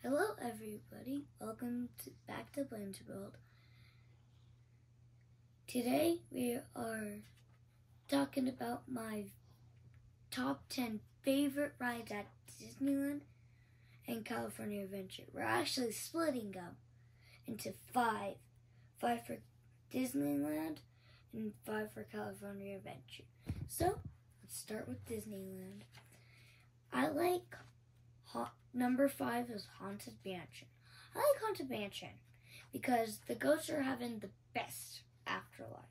Hello, everybody. Welcome to, back to Blainez World. Today we are talking about my top 10 favorite rides at Disneyland and California Adventure. We're actually splitting them into five five for Disneyland and five for California Adventure. So let's start with Disneyland. Number five is Haunted Mansion. I like Haunted Mansion because the ghosts are having the best afterlife.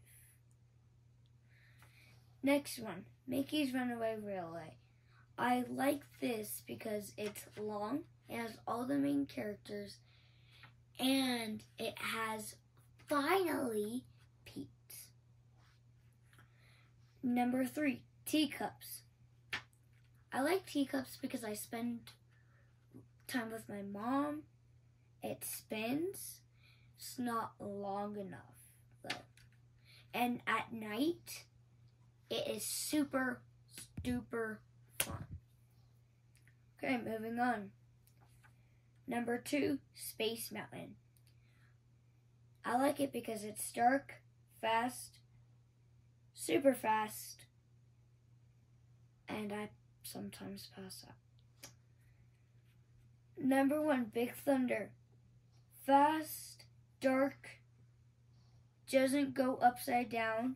Next one, Mickey's Runaway Railway. I like this because it's long, it has all the main characters, and it has finally Pete. Number three, Teacups. I like teacups because I spend time with my mom. It spins. It's not long enough though. And at night, it is super, super fun. Okay, moving on. Number two, Space Mountain. I like it because it's dark, fast, super fast, and I sometimes pass out. Number one, Big Thunder. Fast, dark, doesn't go upside down.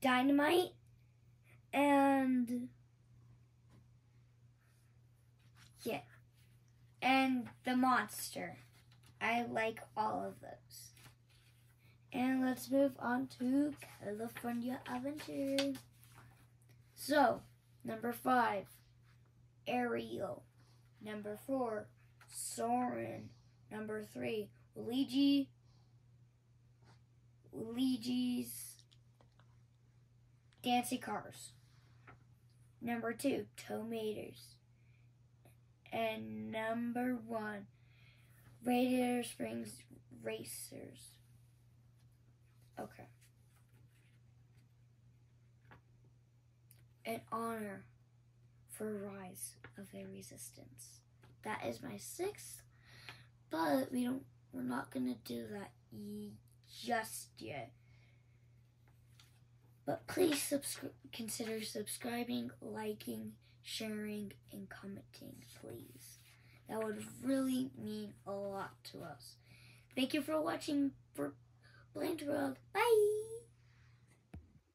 Dynamite and yeah, and the monster. I like all of those. And let's move on to California Adventure. So, number five, Ariel. Number four, Soarin'. Number three, Luigi. Luigi's Dancy Cars. Number two, Tomatoes. And number one, Radiator Springs Racers. Okay. An honor for Rise of the Resistance. That is my sixth, but we don't. We're not gonna do that just yet. But please subscri- consider subscribing, liking, sharing, and commenting, please. That would really mean a lot to us. Thank you for watching for Blainez World. Bye!